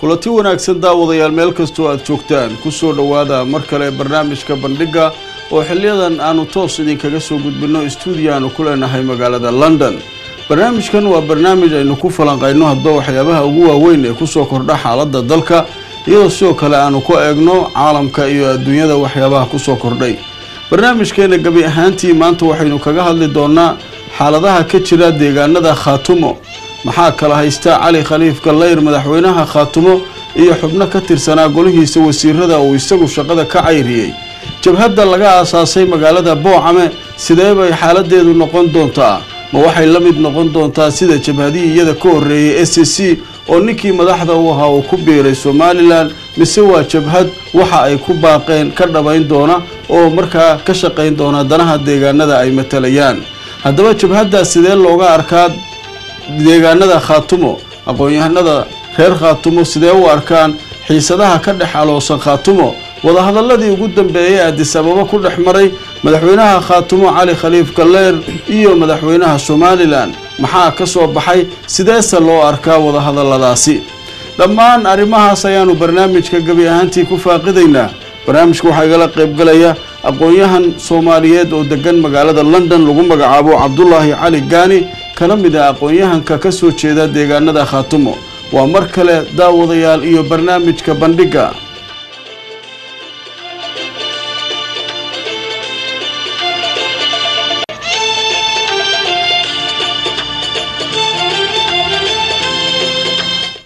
kulanti wanaagsan daawadayaal meel kastoo aad joogtaan ku soo dhowaada mar kale barnaamijka bandhigga oo xiliyadan aanu toos idinkaga soo gudbinno istuudiyo aanu ku leenahay magaalada london. Barnaamijkan waa barnaamij aynu ku falanqayno hadba waxyaabaha ugu waaweyn ee ku soo kordha xaaladda dalka iyadoo sidoo kale aanu ku eegno caalamka iyo adduunyada waxyaabaha ku soo kordhay. Barnaamijkeena gebi ahaantii maanta waxaynu kaga hadli doonaa xaaladaha ka jira deegaanada khaatumo maxaa kala haysta cali khaliif gallayr madaxweynaha khaatumo iyo xubno ka tirsanaa golihiisa wasiirada uu isagu shaqada ka cayriyey? Jabhadda laga aasaasay magaalada boocame sidee bay xaaladeedu noqon doontaa? Ma waxay la mid noqon doontaa sida jabhadihii iyada ka horreeyay s c oo ninkii madaxda u ahaa uu ku biiray somalilan mise waa jabhad waxa ay ku baaqeen ka dhabayn doona oo markaa ka shaqayn doona danaha deegaanada ay matalayaan? Haddaba jabhaddaas sidee looga arkaa deegaanada khaatumo aqoon-yahanada reer khaatumo sidee u arkaan xiisadaha ka dhex aloosan khaatumo? Wadahadaladii ugu dambeeyay addis ababa ku dhex maray madaxweynaha khaatumo cali khaliif galleer iyo madaxweynaha somalilan maxaa ka soo baxay? Sideese loo arkaa wadahadaladaasi dhammaan arrimahaas ayaanu barnaamijka gebi ahaantii ku faaqidaynaa. Barnaamijka waxaa igala qaybgalaya aqoon-yahan soomaaliyeed oo degan magaalada london lagu magacaabo cabdulaahi cali gaani kana mid ah aqoon-yahanka ka soo jeeda deegaanada khaatumo. Waa mar kale daawadayaal iyo barnaamijka bandhigga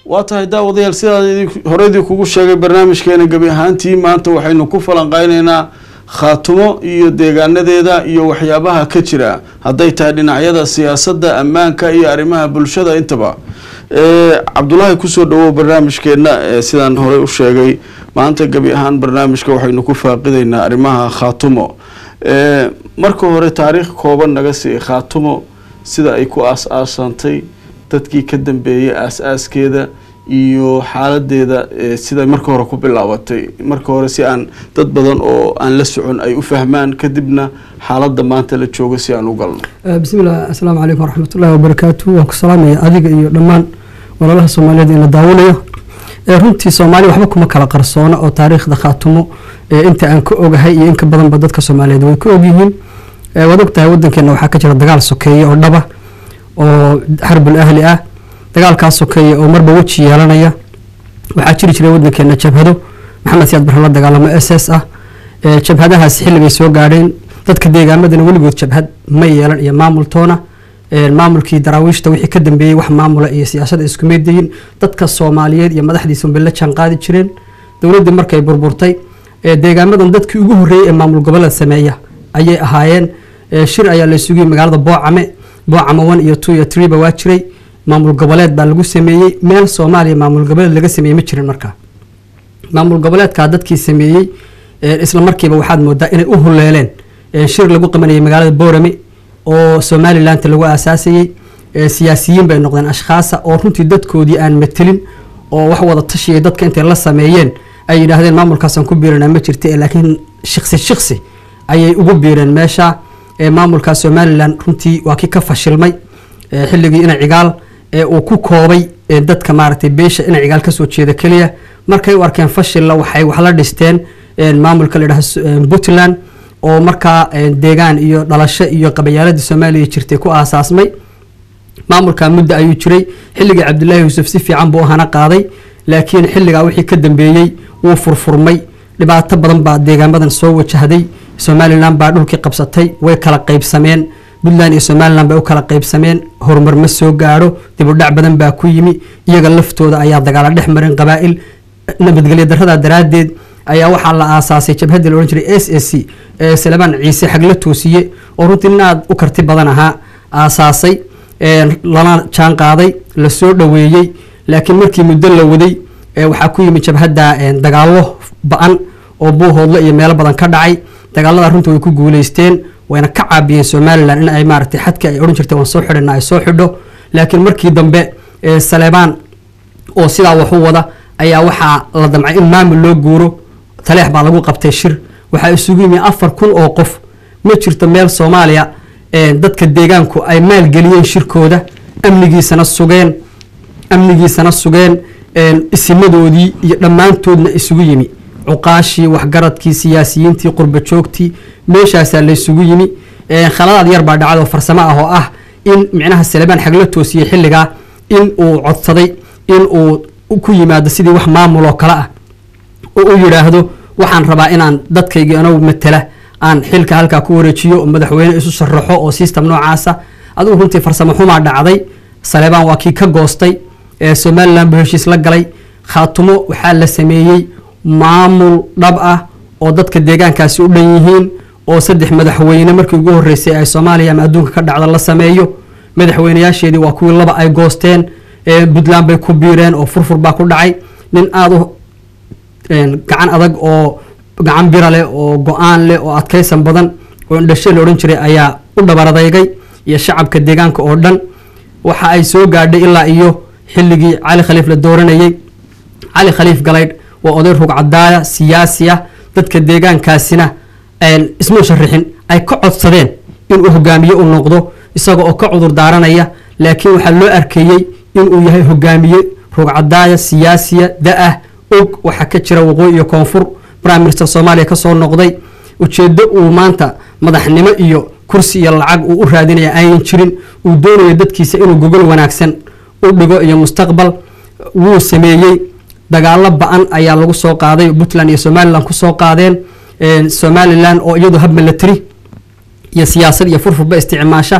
waa tahay daawadayaal sidaa horeydii kugu sheegay barnaamijkeena gebi ahaantii maanta waxaynu ku falanqaynaynaa khaatumo iyo deegaanadeeda iyo waxyaabaha ka jira. Hadday tahay dhinacyada siyaasadda ammaanka iyo arrimaha bulshada intaba. Cabdulaahi ku soo dhawow barnaamijkeenna sidaan horey u sheegay. Maanta gebi ahaan barnaamijka waxaynu ku faaqidaynaa arrimaha khaatumo. Marka hore taariikh kooban naga sii khaatumo sida ay ku aas-aasantay dadkii ka dambeeyay aas-aaskeeda iyo xaaladeeda siday marka hore ku bilaabatay. Marka hore si aan dad badan oo aan la socon ay u fahmaan kadibna xaaladda maanta la joogo si aan u galno. Bismillah assalaamu calaykum waraxmatullahi wabarakaatu waan ku salaamaya adiga iyo dhammaan walaalaha soomaaliyeed ee la daawanayo. Runtii soomaaliya waxba kuma kala qarsoona oo taariikhda khaatumo inta aan ka ogahay iyo inka badanba dadka soomaaliyeed way ka ogyihiin waad ogtahay wadankeena waxaa ka jira dagaal sokeeye oo dhaba oo xarbul ahli ah dagaalkaas sokeeye oo marba weji yeelanaya. Waxaa jiri jiray wadankeena jabhado maxamed siyaad barre la dagaalamo s s ah. Jabhadahaas xilligay soo gaadheen. Dadka deegaamadana weligood jabhad ma yeelan iyo maamultoona maamulkii daraawiishta wixii ka dambeeyey wax maamula iyo siyaasada isku meedayin dadka soomaaliyeed iyo madaxdiisa unbay la jaan qaadi jireen. Dowladdii markay burburtay deegaamadan dadkii ugu horreeyey ee maamul goboleed sameeya ayay ahaayeen. Shir ayaa la isugu magaalada boocame. Boocame iyo two iyo three ba waa jiray maamul goboleed baa lagu sameeyey. Meel soomaaliya maamul goboleed laga sameeyey ma jirin markaa maamul goboleedkaa dadkii sameeyey isla markiiba waxaad moodaa inay u huleeleen shir lagu qabanayay magaalada boorame oo somaliland lagu aasaasayey siyaasiyiin bay noqdeen ashkhaasa oo runtii dadkoodii aan matelin oo wax wada tashiya dadka intay la sameeyeen ay yidhaahdeen maamulkaasaan ku biiranaa ma jirta laakiin shiksi shiksi ayay ugu biireen meesha maamulka somalilan runtii waa kii ka fashilmay xilligii ina cigaal uu ku koobay dadka maaragtay beesha ina cigaal ka soo jeeda keliya. Markay u arkeen fashilla waxay wax la dhisteen maamulka la yidhaha puntland oo markaa deegaan iyo dhalasho iyo qabayaaladii soomaaliya jirtay ku aasaasmay. Maamulka muddo ayuu jiray. Xilligii cabdilaahi yuusuf si fiican buu hana qaaday laakiin xilligaa wixii ka dambeeyey wuu furfurmay. Dhibaato badan baa deegaamadan soo wajahday somalilan baa dhulkii qabsatay way kala qaybsameen puntland iyo somalilan bay u kala qaybsameen. Horumar ma soo gaadho. Dibudhac badan baa ku yimi. Iyaga laftooda ayaa dagaala dhex marin qabaa'il. Nabadgelyo darada daraaddeed ayaa waxaa la aasaasay jabhaddii la odhan jiray s s c ee salebaan ciise xagla toosiye oo runtii nin aad u karti badan ahaa aasaasay lana jaan qaaday la soo laakiin markii muddo la waday waxaa ku yimi jabhadda dagaallo ba'an oo buuhoodle iyo meelo badan ka dhacay dagaalada runta way ku guuleysteen wayna ka caabiyeen somalilan in ay maaragtay xadka ay odhan jirtay waan soo xidhina ay soo xidho. Laakiin markii dambe saleebaan oo sidaa waxu wada ayaa waxaa la damcay in maamul loo guuro. Taleex baa lagu qabtay shir. Waxaa isugu yimi afar kun oo qof. Ma jirto meel soomaaliya dadka deegaanku ay maalgeliyeen shirkooda amnigiisana sugeen amnigiisana sugeen isimadoodii iyo dhammaantoodna isugu yimi cuqaashii waxgaradkii siyaasiyiintii qurba joogtii meeshaasaa la isugu yimi. Khaladaad yar baa dhacdo farsamo ah oo ah in micnaha salebaan xagla toosiyey xilligaa in uu codsaday in uu ku yimaado sidii wax maamul oo kale ah. Oo u yidhaahdo waxaan rabaa inaan dadkaygii anagu matala aan xilka halkaa ku wareejiyo madaxweyne isu sharaxo oo system noocaasa. Adigu runtii farsamo xumaa dhacday saleebaan waa kii ka goostay somalilan buu heshiis la galay khaatumo waxaa la sameeyey maamul dhab ah oo dadka deegaankaasi u dhan yihiin oo saddex madaxweyne markii ugu horreysay ay soomaaliya ama adduunka ka dhacda la sameeyo. Madaxweyneyaasheedii waa kuwii laba ay goosteen puntland bay ku biireen oo furfur baa ku dhacay. Nin aada u gacan adag oo gacan bira leh oo go'aan leh oo adkaysan badan oo indhashe la odhan jiray ayaa u dhabaradaygay iyo shacabka deegaanka oo dhan. Waxa ay soo gaadhay ilaa iyo xilligii cali khaliif la dooranayey cali khaliif galaydh waa oday rug cadaaya siyaasi ah dadka deegaankaasina ismuu sharixin ay ka codsadeen inuu hogaamiye u noqdo isaga oo ka cudur daaranaya laakiin waxaa loo arkeeyey inuu yahay hogaamiye rug cadaaya siyaasiya da'ah og waxaa ka jira waqooyi iyo koonfur. Prime minister soomaaliya ka soo noqday ujeeddo uu maanta madaxnimo iyo kursi iyo lacag uu u raadinaya aynan jirin uu doonayo dadkiisa inuu gogol wanaagsan u dhigo iyo mustaqbal wuu sameeyey dagaalo ba'an ayaa lagu soo qaaday puntland iyo somalilan ku soo qaadeen. Somalilan oo iyadu hab milatary iyo siyaasad iyo furfurba isticmaasha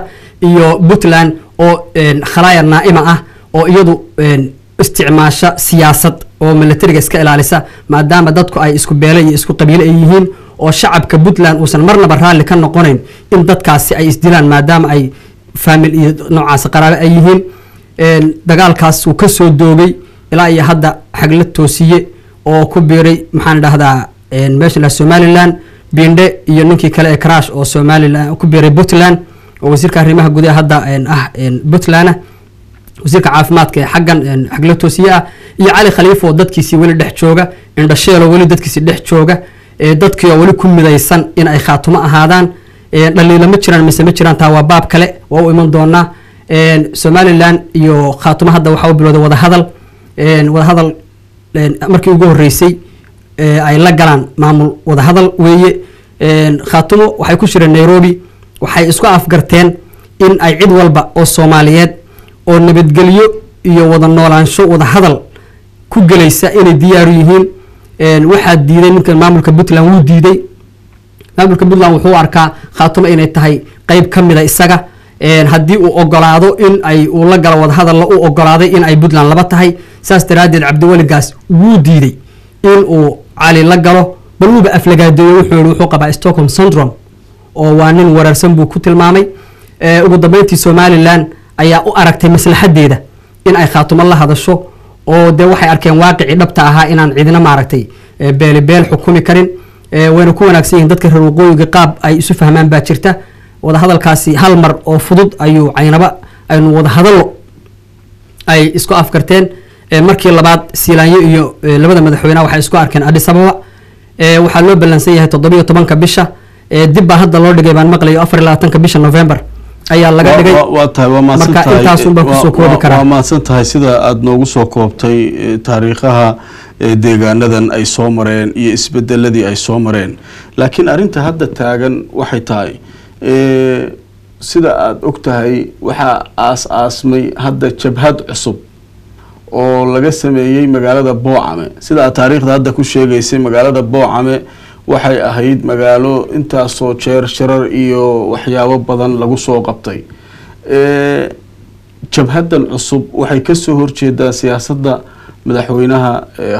iyo puntland oo khalaaya naa'ima ah oo iyadu isticmaasha siyaasad oo milatariga iska ilaalisa maadaama dadku ay isku beele iyo isku qabiile ay yihiin oo shacabka puntland uusan marnaba raalli ka noqonayn in dadkaasi ay isdilaan maadaama ay faamil iyo noocaas qaraabe ay yihiin. Dagaalkaas uu ka soo doogay ilaa iyo hadda xagla toosiye oo ku biiray maxaan dhahdaa meesha somalilan bindhe iyo ninkii kale ee crash oo somalilan ku biiray puntland. Oo wasiirka arrimaha gudaha hadda ah puntland wasiirka caafimaadka xaggan xagla toosiye ah. Iyo cali khaliif oo dadkiisii weli dhex jooga. Indhasheelo weli dadkiisii dhex jooga. Dadkii oo weli ku midaysan in ay khaatumo ahaadaan. Dhaliilo ma jiraan mise ma jiraan taa waa baab kale. Waa u iman doonaa. Somalilan iyo khaatumo hadda waxaa u bilowday wadahadal wadahadal markii ugu horreysay ay la galaan maamul wadahadal weeye. Khaatumo waxay ku jireen nairobi waxay isku afgarteen in ay cid walba oo soomaaliyeed oo nabadgelyo iyo wada noolaansho wada hadal ku gelaysa inay diyaaru yihiin. Waxaa diiday ninka maamulka puntland wuu diiday. Maamulka puntland wuxuu arkaa khaatumo inay tahay qeyb ka mida isaga haddii uu ogolaado in ay uu la galo wadahadalla u ogolaaday in ay puntland laba tahay saas daraaddeed cabdiweligaas wuu diiday in uu cali la galo. Bal wuuba aflagaadeeyo wuxuu yihi wuxuu qabaa stockholm syndrome oo waa nin weerarsan buu ku tilmaamay. Ugu dambeyntii somalilan ayaa u aragtay maslaxadeeda in ay khaatumo la hadasho oo dee waxay arkeen waaqicii dhabta ahaa inaan cidina maaragtay beeli beel xukumi karin. Wayna ku wanaagsan yihiin dadka reer waqooyiga qaab ay isu fahmaan baa jirta wadahadalkaasi hal mar oo fudud ayuu caynaba aynu wadahadallo ay isku afkarteen markii labaad siilaanyo iyo labada madaxweyneha waxay isku arkeen adis ababa. Waxaa loo ballansan yahay toddobiyo tobanka bisha. Dib baa hadda loo dhigay baan maqlayo afar iyo labaatanka bisha november. Ayaa laga dhigay. marka tahay intaasun baan ku soo koobi karaa. waa mahadsan tahay sida aada noogu soo koobtay eh, taariikhaha eh, deegaanadan ay soo mareen iyo isbedeladii ay soo mareen. Laakiin arrinta hadda taagan waxay tahay eh, sida aada og tahay waxaa aas-aasmay hadda jabhad cusub oo laga sameeyey magaalada boocame. Sida aad taariikhda hadda ku sheegaysay magaalada boocame waxay ahayd magaalo intaasoo jeer sharar iyo waxyaabo badan lagu soo qabtay. Jabhadan cusub waxay ka soo horjeedaa siyaasadda madaxweynaha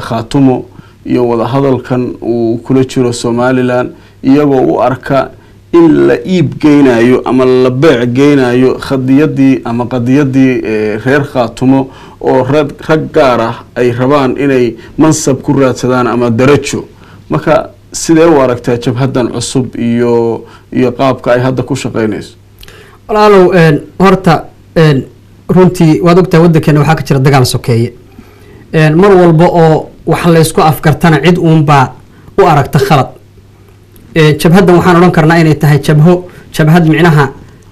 khaatumo iyo wadahadalkan uu kula jiro somalilan iyagoo u arka in la iib geynayo ama la beec geynayo khadiyadii ama qadiyadii eh, reer khaatumo oo rag gaar ah ay rabaan inay mansab ku raadsadaan ama darajo. Marka sidee u aragtaa jabhadan cusub iyo iyo qaabka ay hadda ku shaqeynayso walaalow horta runtii waad ogtahay waddankeena waxaa ka jira dagaal sokeeye. Mar walba oo wax laysku afkartana cid uunbaa u aragta khalad jabhaddan waxaan odhan karnaa inay tahay jabho jabhad micnaha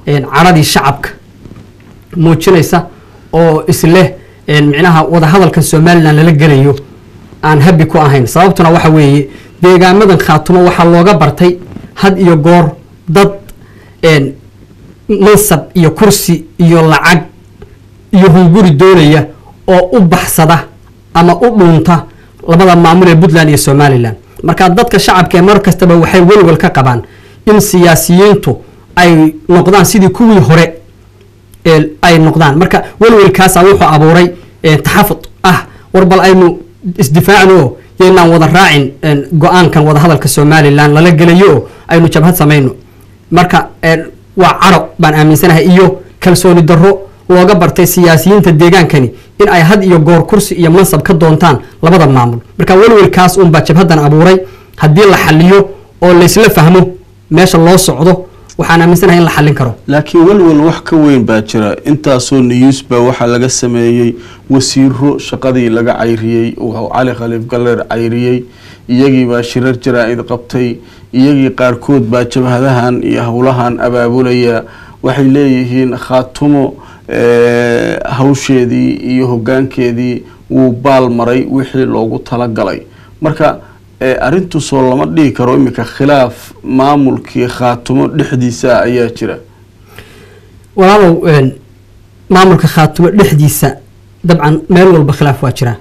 een, cadhadii shacabka muujinaysa oo isleh micnaha wadahadalkan somalilan lala gelayo aan habi ku ahayn. Sababtuna waxa weeye deegaamadan khaatumo waxaa looga bartay had iyo goor dad mansab iyo kursi iyo lacag iyo hunguri doonaya oo u baxsada ama u dhuunta labada maamul ee puntland iyo somalilan marka dadka shacabka ee mar kastaba waxay welwel ka qabaan. In siyaasiyiintu ay noqdaan sidii kuwii hore ay noqdaan. Marka welwelkaasa wuxuu abuuray taxafud ah. War bal aynu isdifaacno yaynaan wada raacin go'aankan wadahadalka somalilan lala gelayo oo aynu jabhad samayno. Marka waa caro baan aaminsanahay iyo kalsooni darro looga bartay siyaasiyiinta deegaankani in ay had iyo goor kursi iyo mansab ka doontaan labada maamul. Marka welwelkaas unbaa jabhaddan abuuray haddii la xaliyo oo laysla fahmo meesha loo socdo waxaan aaminsanahay in la xallin karo. Laakiin welwel wax ka weyn baa jira. Intaasoo niyuus baa waxaa laga sameeyey wasiiro shaqadii laga cayriyey cali khaliif galleer cayriyey iyagiibaa shirar jaraa-id qabtay iyagii qaarkood baa jabhadahan iyo howlahan abaabulaya waxay leeyihiin khaatumo hawsheedii iyo hogaankeedii wuu baal maray wixii loogu talagalay. Marka arrintusoo lama dhihi karo iminka khilaaf maamulkii khaatumo dhexdiisa ayaa jira. Walaalow maamulka khaatumo dhexdiisa dabcan meel walba khilaaf waa jiraa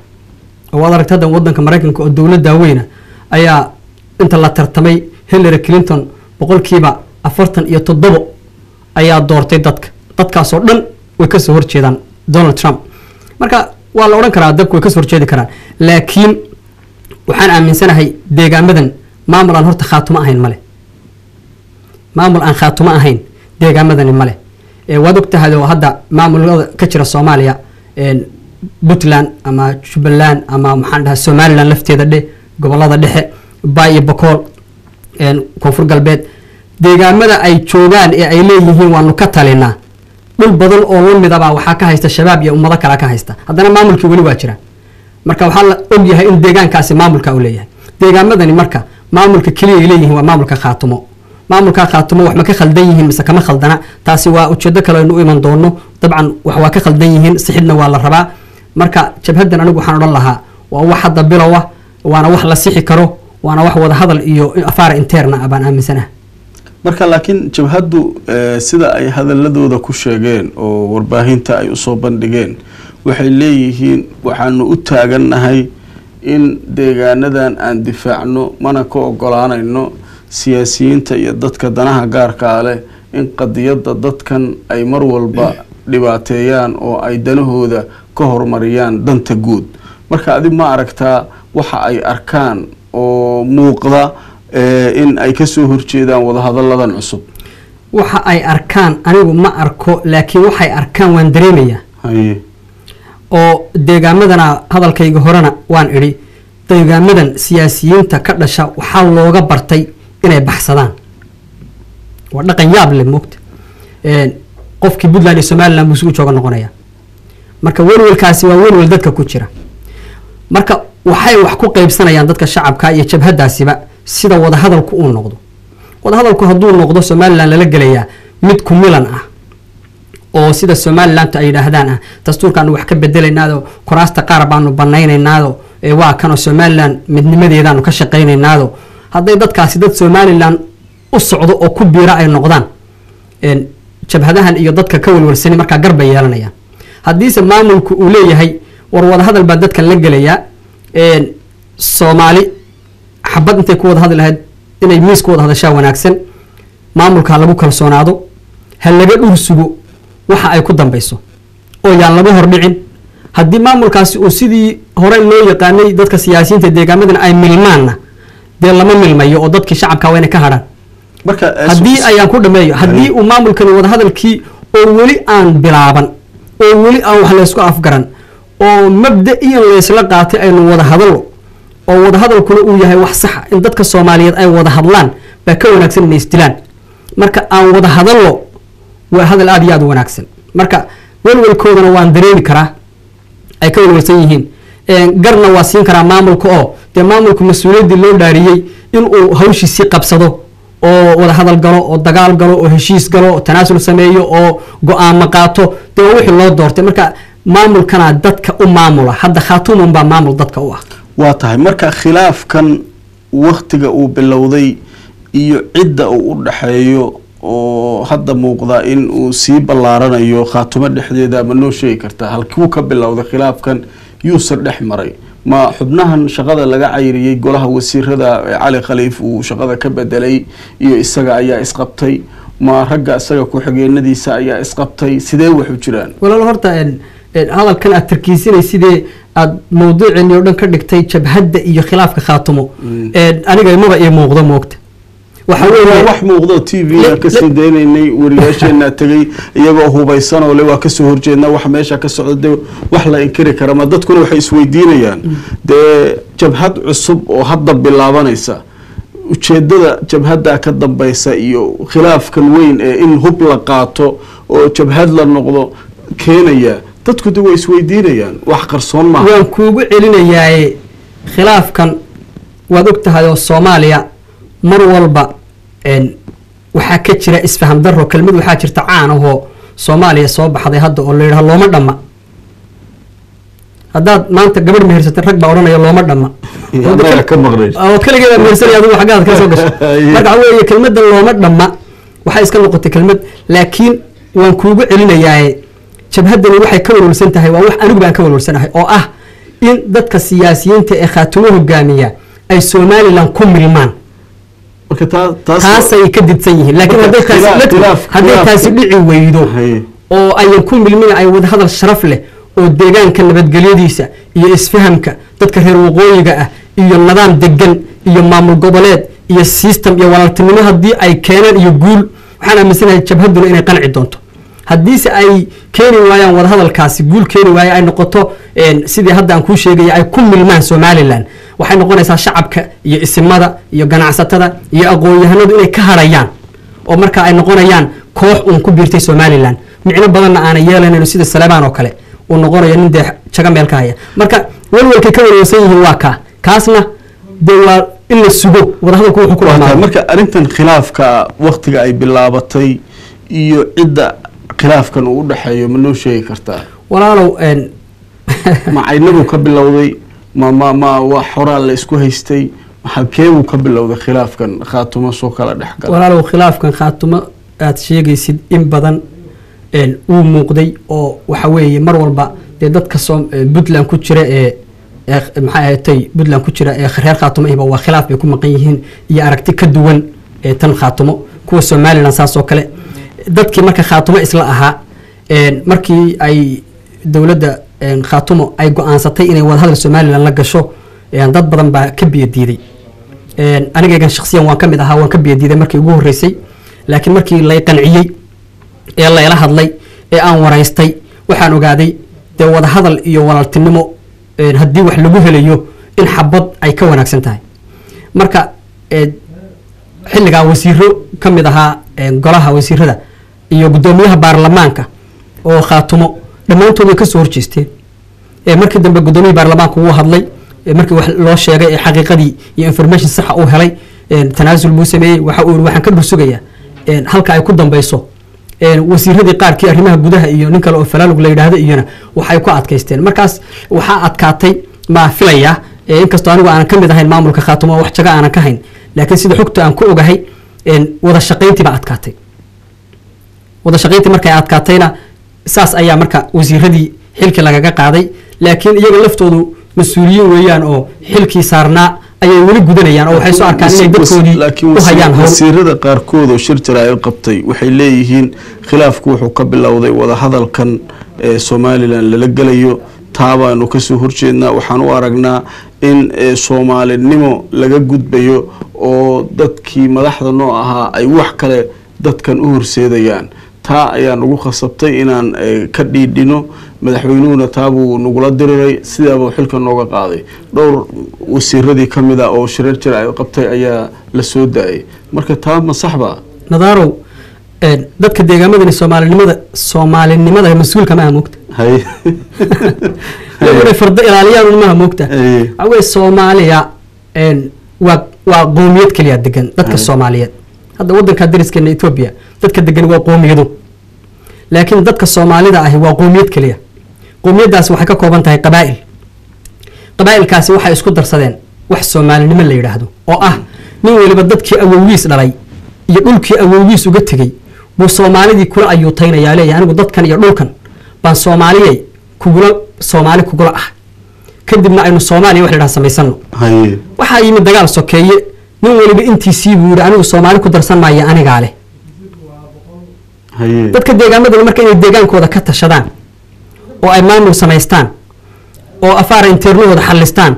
oo waad aragta haddan wadanka maraykanka oo dowladda weyna ayaa inta la tartamay hillary clinton boqolkiiba afartan iyo toddobo ayaa doortay dadka. Dadkaasoo dhan way ka soo horjeedaan donald trump. Marka waa la odhan karaa dadku way ka soo horjeedi karaan. Laakiin waxaan aaminsanahay deegaamadan maamul aan horta khaatumo ahayn male maamul aan khaatumo ahayn deegaamadani male waad og tahay oo hadda maamulada ka jira soomaaliya puntland ama jubbaland ama maxaan dhaha somalilan lafteeda dhe gobollada dhexe bay iyo bokool koonfur galbeed. Deegaamada ay joogaan ee ay leeyihiin waanu ka talinaa dhul badan oo la midabaa waxaa ka haysta shabaab iyo ummado kale ka haysta. Haddana maamulkii weli waa jira. Marka waxaa la og yahay in deegaankaasi maamulka u leeyahay. Deegaamadani marka maamulka keliya ay leeyihiin waa maamulka khaatumo. Maamulka khaatumo wax ma ka khaldan yihiin mise kama khaldana? Taasi waa ujeedo kale aynu u iman doono dabcan wax waa ka khaldan yihiin sixidna waa la rabaa. Marka jabhaddan anigu waxaan odhan lahaa waa wax hadda bilow ah waana wax la sixi karo waana wax wadahadal iyo afaara interna baan aaminsanaha marka laakiin jabhaddu sida ay hadaladooda ku sheegeen oo warbaahinta ay u soo bandhigeen waxay leeyihiin waxaanu u taagannahay in deegaanadan aan difaacno mana ka ogolaanayno siyaasiyiinta iyo dadka danaha gaarkaa leh in qadiyadda dadkan ay mar walba dhibaateeyaan oo ay danahooda ka horumariyaan danta guud. Marka adig ma aragtaa waxa ay arkaan oo muuqda in ay ka soo horjeedaan wadahadalladan cusub. Waxa ay arkaan anigu ma arko laakiin waxay arkaan waan dareemayaa haye. Oo deegaamadana hadalkayga horena waan idhi deegaamadan siyaasiyiinta ka dhasha waxaa looga bartay inay baxsadaan. Waa dhaqan yaab leh moogta qofkii puntland iyo somaliland buu isugu jooga noqonaya. Marka welwelkaasi waa welwel dadka ku jira. Marka waxay wax ku qaybsanayaan dadka shacabka iyo jabhadaasiba sida wadahadalku uu noqdo. Wadahadalku hadduu noqdo somalilan lala gelayaa mid ku milan ah oo sida somalilantu ay yidhaahdaan ah dastuurkaanu wax ka bedelaynaado kuraasta qaar baanu banaynaynaado waa kanoo somalilan midnimadeedaanu ka shaqaynaynaado hadday dadkaasi dad somalilan u socdo oo ku biira ay noqdaan jabhadahan iyo dadka ka welwelsani markaa garbay yeelanayaan. Haddiise maamulku uu leeyahay war wadahadal baa dadkan la gelayaa soomaali xabad intay ku wada hadli lahayd inay miis ku wada hadashaa wanaagsan maamulka ha lagu kalsoonaado ha laga dhur sugo waxa ay ku dambayso. Oo yaan laga hordhicin. Haddii maamulkaasi uu sidii hore loo yaqaanay dadka siyaasiyiinta deegaamadana ay milmaanna dee lama milmayo oo dadkii shacabka waa inay ka hadhaan marka haddii ayaan ku dhameeyo haddii uu maamulkani wadahadalkii oo weli aan bilaaban oo weli aan wax laysku afgaran oo mabda-iyan laysla qaatay aynu wada hadallo oo wadahadalkuna uu yahay wax saxa in dadka soomaaliyeed ay wada hadlaan baa ka wanaagsan inay isdilaan. Marka aan wada hadallo waa hadal aada iyo aada u wanaagsan. Marka welwelkoodana waan dareemi karaa ay ka welwelsan yihiin. Garna waa siin karaa maamulka oo dee maamulku mas'uuliyaddii loo dhaariyey inuu hawshiisii qabsado oo wada hadal galo oo dagaal galo oo heshiis galo oo tanaasul sameeyo oo go'aamo qaato dee waa wixii loo doortay. Marka maamulkana dadka u maamula hadda khaatuumun baa maamul dadka u ah waa tahay. Marka khilaafkan waktiga uu bilowday iyo cidda uu u dhaxeeyo oo hadda muuqda in uu sii ballaaranayo khaatumo dhexdeeda ma noo sheegi kartaa halkuu ka bilowday khilaafkan yuuse dhex maray. Ma xubnahan shaqada laga cayriyey golaha wasiirada cali khaliif uu shaqada ka bedelay iyo isaga ayaa isqabtay. Ma ragga isaga ku-xigeenadiisa ayaa isqabtay. Sidee waxu jiraan? Walaal horta hadalkan aad tarkiisinay sidee aad mawduuceeni oo dhan ka dhigtay jabhadda iyo khilaafka khaatumo. Een, aniga maba ii muuqdo moogta. Wax muuqdo t v-ga ka sii daynaynay wariyaasheenaa tegay iyagoo hubaysan oo le waa ka soo horjeedna wax meesha ka socda de wax la inkiri kara ma dadkuna waxay isweydiinayaan. Dee jabhad cusub oo hadda bilaabanaysa ujeedada jabhadda ka dambaysa iyo khilaafkan weyn ee in hub la qaato oo jabhad la noqdo keenaya dadku de way isweydiinayaan. Wax qarsoon maaha. Waan kuugu celinayaaye khilaafkan. Waad og tahay oo soomaaliya mar walba waxaa ka jira isfaham daro kelmad waxaa jirta caan ahoo soomaaliya soo baxday hadda oo la yidhaha looma dhamma. Haddaad maanta gabadh mehersatay rag baa odhanaya looma dhamma. Annaga ka maqnay. oo keligeeda mehersanaya adigu xaggaad ka soo Aye. marka waxa weeye kelmadda looma dhamma. Waxay iska noqotay kelmad. Laakiin waan kuugu celinayaaye jabhaddani waxay ka walwalsan tahay waa wax anigu baan ka walwalsanahay oo ah in dadka siyaasiyiinta ee khaatumo hogaamiya ay somalilan ku milmaan. Taasay ka didsan yihiin laakiin hadday taasi dhici weydo oo ayan ku milmin ay wadahadal sharaf leh oo deegaanka nabadgelyadiisa iyo isfahamka dadka reer waqooyiga ah iyo nidaam degan iyo maamul goboleed iyo system iyo walaaltinimo haddii ay keenaan iyo guul. Waxaan aaminsanahay jabhadduna inay qanci doonto haddiise ay keeni waayaan wadahadalkaasi guul keeni waaye ay noqoto sidii hadda aan kuu sheegaya ay ku milmaan somalilan. Waxay noqonaysaa shacabka iyo isimada iyo ganacsatada iyo aqoon-yahanadu inay ka harayaan oo marka ay noqonayaan koox uun ku biirtay somalilan. Micno badanna aanay yeelanayno sida saleebaan oo kale uu noqonayo nin dee jaga meel ka haya. Marka walwalkay ka walwalsan yihiin waa kaa kaasna dee waa in la sugo wadahadalku wuxuu ku marka arrintan khilaafka waktiga ay bilaabatay iyo cidda khilaafkan uu u dhexeeyo ma noo sheegi kartaa. Walaalow ma ka bilowday ma ma ma wax horaa la isku haystay halkeebuu ka bilowday khilaafkan khaatumo soo kala dhex gala. Walaalow khilaafkan khaatumo aad sheegaysid in badan uu muuqday oo waxa weeye mar walba dee dadka soo puntland ku jira ee maxay ahatay puntland ku jira ee reer khaatumo ihba waa khilaaf bay ku maqan yihiin iyo aragti ka duwan ee tan khaatumo kuwa somalilan saas oo kale dadkii marka khaatumo isla ahaa markii ay dowladda khaatumo ay go'aansatay inay wadahadal somalilan la gasho dad badan baa ka biyo diiday. Een, anigaygan shaksiyan waan ka mid ahaa waan ka biyadiiday markii ugu horreysay laakiin markii lay qanciyey ee layla hadlay ee aan waraystay waxaan ogaaday dee wadahadal iyo walaaltinimo haddii wax lagu helayo in xabad ay ka wanaagsan tahay. Marka xilligaa wasiiro ka mid ahaa golaha wasiirada iyo guddoomiyaha baarlamaanka oo khaatumo dhammaantood way ka soo horjeesteen ee markii dambe gudoomiyii baarlamaanka wuu hadlay markii wax loo sheegay ee xaqiiqadii iyo information saxa uu helay tanaasul buu sameeyey waxa uu waxaan ka dhursugayaa een, halka ay ku dambeyso een, wasiiradii qaarkii arrimaha gudaha iyo nin kale oo falaalug la yidhaahdo iyona waxay ku adkaysteen. Markaas waxaa adkaatay maa filayaa inkastoo anigu aanan ka mid ahayn maamulka khaatumo wax jaga aanan ka hayn laakiin sida xogta aan ku ogahay wada baa adkaatay wada shaqayntii markay adkaatayna saas ayaa marka wasiiradii xilkii lagaga qaaday. Laakiin iyaga laftoodu mas'uuliyiin weeyaan oo xilkii saarnaa ayay weli gudanayaan oo waxay soo arkaan inay dadkoodii u hayaan wasiirada qaarkood oo shir jaraa'id qabtay waxay leeyihiin khilaafku wuxuu ka bilowday wadahadalkan ee somalilan lala gelayo taa baanu ka soo horjeednaa waxaan u aragnaa in soomaalinimo laga gudbayo oo dadkii madaxda noo ahaa ay wax kale dadkan u horseedayaan taa ayaa nagu khasabtay inaan ee, ka dhiidhino madaxweynuhuna taabuu nagula diriray sidaabuu xilka nooga qaaday. Dhowr wasiiradii ka mid a oo shirar jaraa'id qabtay ayaa la soo daayay. Marka taa ma saxba? Nadaarow een, dadka deegaamadani soomaalinimada soomaalinimada mas'uulka maaha moogta. Hay. Iyagu inay fardo ilaaliyaan maaha moogta. Waxaa weye soomaaliya een, waa waa qoomiyad keliya degan dadka Ay. soomaaliyeed. Hadda wadanka dariskeena etoobiya dadka degan waa qoomiyado laakiin dadka soomaalida ahi waa qoomiyad keliya. Qowmiyaddaasi waxay ka kooban tahay qabaa'il. Qabaa'ilkaasi waxay isku darsadeen wax soomaalinimo la yidhaahdo oo ah nin weliba dadkii awowgiis dhalay iyo dhulkii awowgiis uga tegey buu soomaalidii kula ayuutaynayaa leeyahay anigu dadkan iyo dhulkan baan soomaaliyay kugula soomaali kugula ah. Kadibna aynu soomaaliya wax la samaysano haye. Waxaa yimid dagaal sokeeye. Nin weliba intiisii buu yidhi anigu soomaali ku darsan maayo anigaa leh dadka deegaamaduna marka inay deegaankooda ka tashadaan oo ay maamul samaystaan oo afaara inteernahooda xallistaan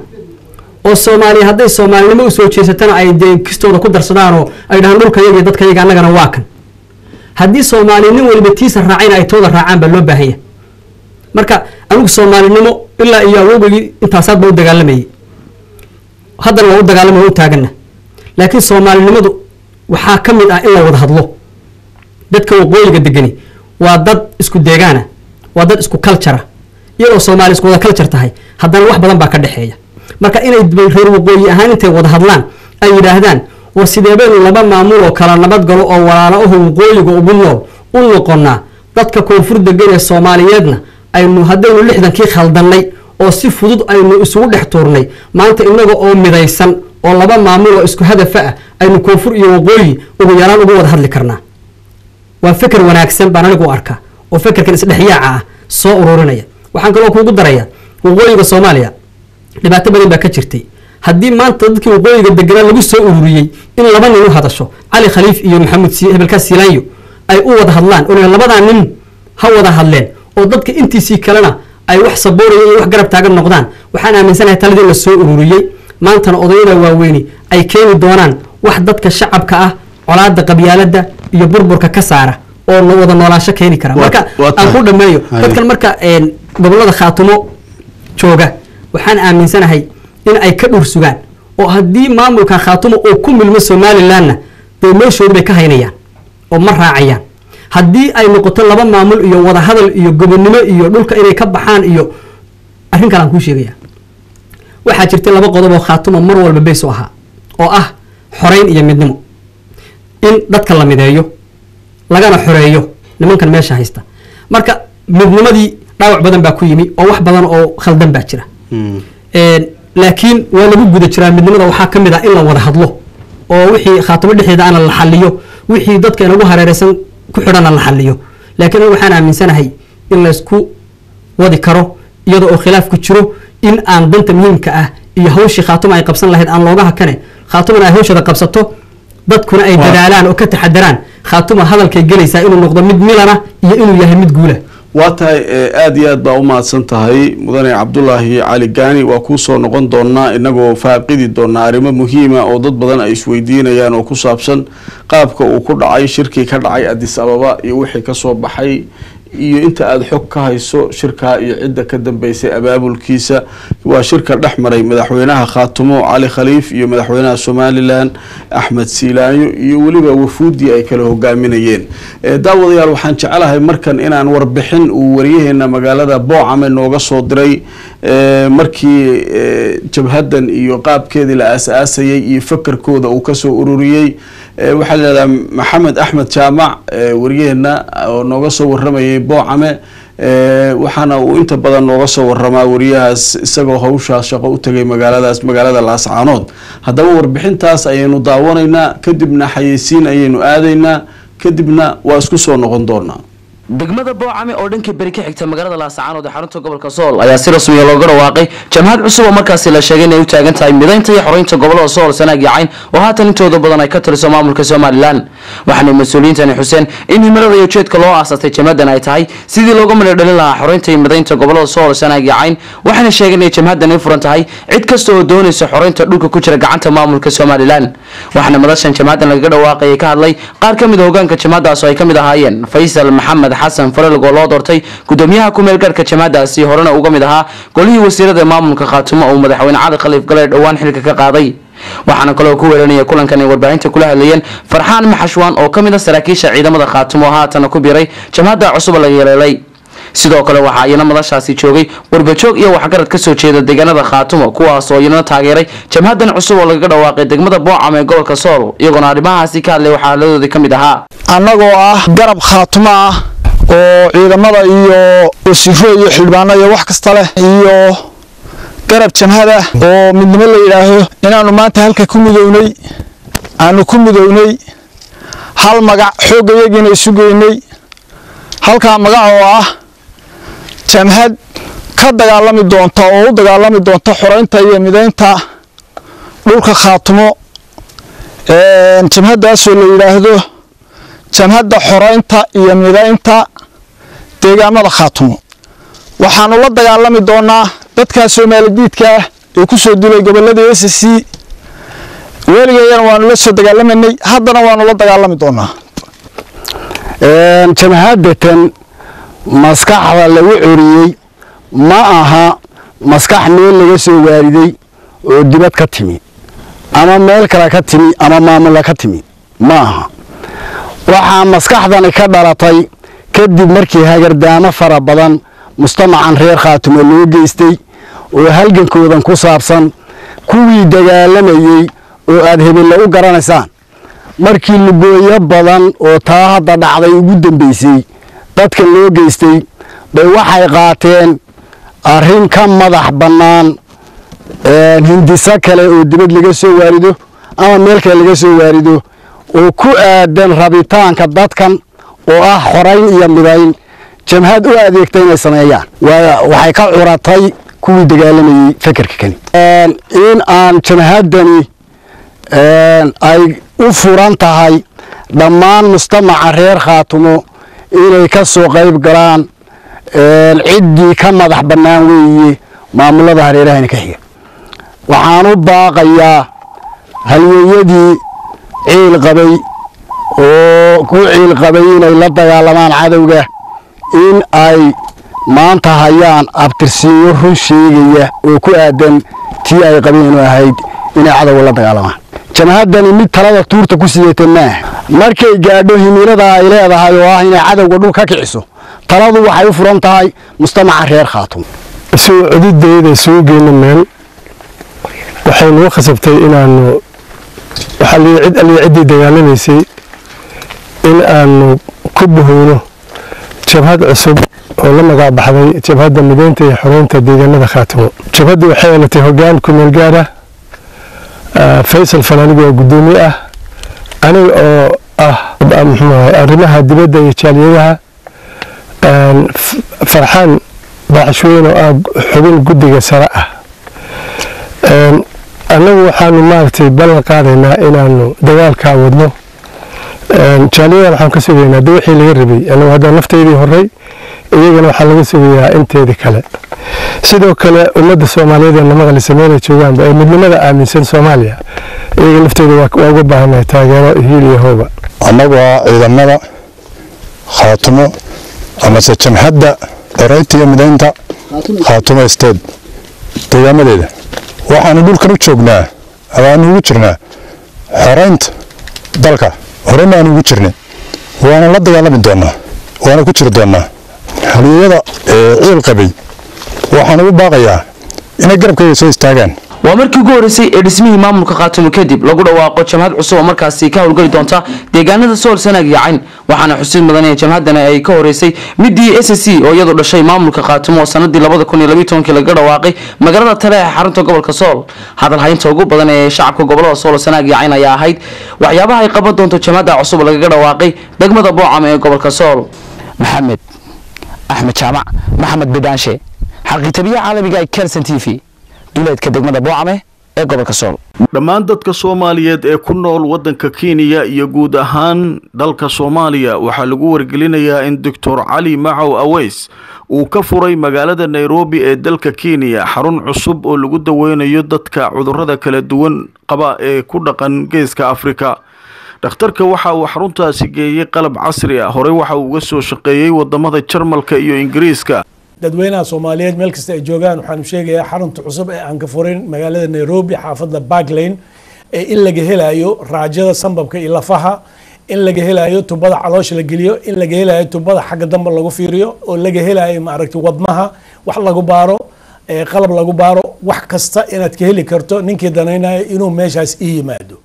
oo soomaaliya hadday soomaalinimo u soo jeesatana ay dee kistooda ku darsadaan oo ay dhahaan dhulka yaga iyo dadka yaga annagana waa kan. Haddii soomaaliya nin weliba tiisa raacayna ay tooda raacaan baa loo baahan yahay. Marka anigu soomaalinimo ilaa iyo awowgii intaasaad baa u dagaalamayay haddana waa u dagaalamay waa u taagana laakiin soomaalinimadu waxaa ka mid ah in la wada hadlo dadka waqooyiga degani waa dad isku deegaana waa dad isku cultura iyadoo soomaali isku wada culture tahay haddana wax badan baa ka dhexeeya. Marka inay reer waqooyi ahaan intay wada hadlaan ay yidhaahdaan war sideebeynu laba maamul oo kala nabad galo oo walaalo aho waqooyiga ugu nool u noqonaa dadka koonfur degan ee soomaaliyeedna aynu haddaynu lixdankii khaldannay oo si fudud aynu isugu dhex tuurnay. Maanta inaga oo midaysan oo laba maamul oo isku hadafa ah aynu koonfur iyo waqooyi ugu yaraan ugu wada hadli karnaa waa feker wanaagsan baan anigu u arkaa oo fekerkan isdhexyaaca ah soo ururinaya. Waxaan kaloo kuugu daraya waqooyiga soomaaliya. Dhibaato badan baa ka jirtay. Haddii maanta dadkii waqooyiga deganaa lagu soo ururiyey in laba nin u hadasho cali khaliif iyo maxamuud hebelkaas siilaanyo ay u wada hadlaan oo labadaa nin ha wada hadleen oo dadka intiisii kalena ay wax sabooraya iyo wax garab taagan noqdaan waxaan aaminsanahay taladii la soo ururiyey. Maantana odayada waaweyni ay keeni doonaan wax dadka shacabka ah colaada qabyaalada iyo burburka ka saara oo no- wada noolaasho keeni kara. Marka aan ku dhameeyo dadkan marka gobollada khaatumo jooga waxaan aaminsanahay in ay ka dhur sugaan oo haddii maamulka khaatumo uu ku milmo somalilandna dee meeshoodu bay ka haynayaan oo ma raacayaan. Haddii ay noqoto laba maamul iyo wada hadal iyo gobonnimo iyo dhulka inay ka baxaan iyo arrin kale aan kuu sheegaya waxaa jirtay laba qodob oo khaatumo mar walba beys u ahaa oo ah xorayn iyo midnimo in dadka la mideeyo lagana xoreeyo nimankan meesha haysta. Marka midnimadii dhaawac badan baa ku yimi oo wax badan oo khaldan baa jira. Een, laakiin waa lagu guda jiraa midnimada waxaa ka mid ah in la wada hadlo oo wixii khaatimo dhexdeeda ana la xaliyo wixii dadka inagu hareereysan ku xidhana la xaliyo laakiin anigu waxaan aaminsanahay in laysku wadi karo iyadoo oo khilaafku jiro in aan danta muhiimka ah iyo hawshii khaatuma ay qabsan lahayd aan looga hakane khaatumana ay hawshada qabsato dadkuna ay dadaalaan oo ka taxadaraan khaatuma hadalkay gelaysaa inuu noqdo mid milana iyo inuu yahay mid guula. Waa tahay ee, aad iyo aad baa u mahadsan tahay. Mudane cabdulaahi cali gaani waa kuu soo noqon doonaa inagoo faaqidi doonaa arrimo muhiima oo dad badan ay isweydiinayaan oo ku saabsan qaabka uu ku dhacay shirkii ka dhacay adis ababa iyo wixii ka soo baxay iyo inta aada xog ka hayso shirkaa iyo cidda ka dambeysay abaabulkiisa waa shirka dhex maray madaxweynaha khaatumo cali khaliif iyo madaxweynaha somalilan axmed siilaanyo iyo weliba wafuudii ay kala hogaaminayeen. Daawadayaal waxaan jecelahay markan inaan warbixin uu wariyaheena magaalada boocame nooga soo diray. Markii jabhadan iyo qaabkeedii la aas-aasayay iyo fakarkooda uu ka soo ururiyey waxaa la yidhahdaa maxamed axmed jaamac eh, wariyaheena oo nooga soo waramayay boocame. Eh, waxaana uu inta badan nooga soo waramaa wariyahaas isagoo hawshaas shaqo u tegay magaaladaas magaalada laascaanood haddaba warbixintaas ayaynu daawanaynaa kadibna xayeysiin ayaynu aadaynaa kadibna waa isku soo noqon doonaa degmada boocame oo dhankii beri ka xigta magaalada laasacaanood ee xarunta gobolka sool ayaa si rasmiya looga dhawaaqay. Jamhad cusub oo markaasi la sheegay inay u taagan tahay midaynta iyo xoreynta gobollada sool sanaag iyo cayn oo haatan intooda badan ay ka taliso maamulka somalilan. Waxaana mas'uuliyiintani xuseen in himilada iyo ujeedka loo aasastay jamhadan ay tahay sidii looga midho dhalin lahaa xoreynta iyo midaynta gobollada sool sanaag iyo cayn waxaana sheegay inay jamhadan u furan tahay cid kasta oo doonaysa xoreynta dhulka ku jira gacanta maamulka somalilan. Waxaana madashan jamhadan lagaga dhawaaqayay ka hadlay qaar ka mid a hogaanka jamhadaas oo ay ka mid ahaayeen faysal maxamed xasan farelg oo loo doortay gudoomiyaha ku-meel gaarhka jamhadaasi horena uga mid ahaa golihii wasiirada maamulka khaatumo uu madaxweyne cali khaliif galeer dhowaan xilka ka qaaday. Waxaana kaloo ku weeranaya kulankan ay warbaahinta kula hadlayeen farxaan maxashwaan oo ka mid a saraakiisha ciidamada khaatumo haatana ku biiray jamhadda cusub laga yeeleelay sidoo kale waxaa iyana madashaasi joogay warbajoog iyo waxgarad ka soo jeeda deegaanada khaatumo kuwaas oo iyana taageeray jamhadan cusub oo lagaga dhawaaqay degmada boocam ee gobolka sool iyagoona arrimahaasi ka hadlay waxaa haladoodii ka mid ahaa. Annagoo ah garab khaatumo ah oo ciidamada iyo wasiiro iyo xildhibaano iyo wax kasta leh iyo garab jamhada oo midnimo la yidhaaho inaanu maanta halka ku midownay aanu ku midownay hal magac xoogga yagiina isu geynay halkaa magac oo ah jamhad ka dagaalami doonta oo u dagaalami doonta xoreynta iyo midaynta dhulka khaatumo jamhaddaasoo la yidhaahdo jamhadda xoreynta iyo midaynta deegaamada khaatumo. Waxaanu la dagaalami doonaa dadkaa soomaali diidka ah ee ku soo dilay gobolladii s c weligayana waanu la soo dagaalamanay haddana waanu la dagaalami doonaa. Jamhadatan maskaxda lagu coriyey ma aha maskax meel laga soo waariday oo dibad ka timi ama meel kale ka timi ama maamula ka timi ma aha waxaa maskaxdani ka dhalatay kadib markii hagardaamo fara badan mujtamacan reer khaatumo loo geystay oo halgankoodan ku saabsan kuwii dagaalamayey oo aad hebelle u garanaysaan. Markii lugooyo badan oo taa hadda dhacday ugu dambaysay dadka loo geystay bay waxay qaateen arrin ka madax bannaan hindiso kale oo dibad laga soo waarido ama meel kale laga soo waarido oo ku aadan rabitaanka dadkan oo ah xorayn iyo midayn. Jamhad u adeegta inay sameeyaan. Waxay ka curatay kuwii dagaalamayey fekerka kani. In aan jamhaddani ay u furan tahay dhammaan mujtamaca reer khaatumo inay ka soo qayb galaan ciddii ka madax bannaan weeye maamulada hareerahayna ka xiga. Waxaan u baaqayaa halyeeyadii ciil qabay oo ku ciil qabay inay la dagaalamaan cadowga in ay maanta hayaan abtirsiinyo run sheegaya oo ku aadan tii ay qabeen oo ahayd inay cadowga la dagaalamaan. Jamhaddani mid talada tuurta ku sidata maaha markay gaadho himilada ay leedahay oo ah inay cadowga dhul ka kiciso taladu waxay u furan tahay mujtamaca reer khaatum isagoo codidayda isugu geyno meel. Waxay khasabtay inaanu waxaa lii cid alii ciddii dagaalamaysay in aanu ku buhowno jabhad cusub oo la magac baxday jabhadda mideynta iyo xoreynta deegaanada khaatimo jabhaddu waxay yeelatay hoggaan kumeel gaara faysal fanaaniga oo guddoomiye ah aniga oo ah arrimaha dibadda iyo jaaliyadaha farxaan baaxishweyn oo ah xubin guddiga sare ah annagu waxaanu maaragtay ballan qaadaynaa inaanu dagaalkaa wadno. Jaaliyadan waxaan ka sugaynaa de wixii laga rabay anagu haddaan nafteydii horey iyagana waxaa laga sugayaa inteedii kale. Sidoo kale ummadda soomaaliyeed ee namaqlisa meelay joogaanba ee midnimada aaminsan soomaaliya. Iyaga laftooda waa uga baahannahay taageero hiil iyo hooba. Annagu waa ciidamada khaatumo amase jamhadda xoreynta iyo midaynta khaatumo state deegaamadeeda waxaanu dhulkan u joognaa amaanu ugu jirnaa. Xoreynta dalka horena aanu ugu jirnay. Waana la dagaalami doonaa waana ku jiri doonaa haliyada ciil qabay waxaan ugu baaqayaa inay garabkayga soo istaagaan waa markii ugu horeysay ee dhismihii maamulka khaatumo kadib lagu dhawaaqo jamhad cusub oo markaasi ka howlgeli doonta deegaanada sool sanaag iyo cayn. Waxaana xusid mudan in jamhadani ay ka horeysay midii s c oo iyadu dhashay maamulka khaatumo oo sanadii labada kun iyo labiyi tobankii laga dhawaaqay magaalada tale ee xarunta gobolka sool. Hadal haynta ugu badan ee shacabka gobollada sool sanaag iyo cayn ayaa ahayd waxyaabaha ay qaban doonto jamhadda cusub lagaga dhawaaqay degmada boocam ee gobolka sool. Maxamed axmed jaamac maxamed bidaanshe xaqiitabiyaha caalamiga ee kelson t v duleedka degmada boocame ee gobolka sool. Dhammaan dadka soomaaliyeed ee ku nool waddanka kenya iyo guud ahaan dalka soomaaliya waxaa lagu wargelinayaa in doctor cali macow aweys uu ka furay magaalada nairobi ee dalka kenya xarun cusub oo lagu daweynayo dadka cudurrada kala duwan qaba ee ku dhaqan geeska afrika. Dhakhtarka waxa uu xaruntaasi geeyey qalab casri ah horey waxa uu uga soo shaqeeyey waddamada jarmalka iyo ingiriiska dadweynaha soomaaliyeed meel kasta ay joogaan waxaanu sheegayaa xarunta cusub ee aan ka furin magaalada nairobi xaafadda barklane ee in laga helayo raajada sambabka iyo lafaha in laga helayo tubada caloosha la geliyo in laga helayo tubada xagga dambe lagu fiiriyo oo laga helayo maaragtay wadnaha wax lagu baaro qalab lagu baaro wax kasta inaad ka heli karto ninkii danaynayo inuu meeshaas ii yimaado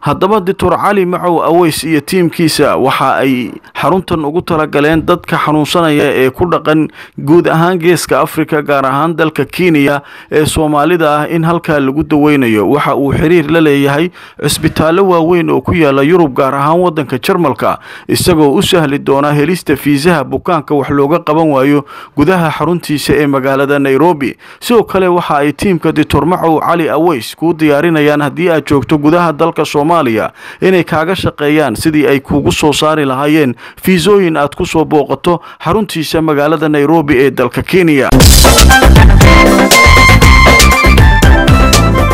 haddaba doctor cali macow aweys iyo tiimkiisa waxa ay xaruntan ugu talagaleen dadka xanuunsanaya ee ku dhaqan guud ahaan geeska afrika gaar ahaan dalka kenya ee soomaalida ah in halkaa lagu daweynayo. Waxa uu xiriir la leeyahay cisbitaallo waaweyn oo ku yaalla yurub gaar ahaan wadanka jarmalka isagoo u sahli doona helista fiisaha bukaanka wax looga qaban waayo gudaha xaruntiisa ee magaalada nairobi. Sidoo kale waxa ay tiimka doctor macow cali aweys kuu diyaarinayaan haddii aad joogto gudaha dalka soomaaliya inay kaaga shaqeeyaan sidii ay kuugu soo saari lahaayeen fiisooyin aad ku soo booqato xaruntiisa magaalada nairobi ee dalka kenya.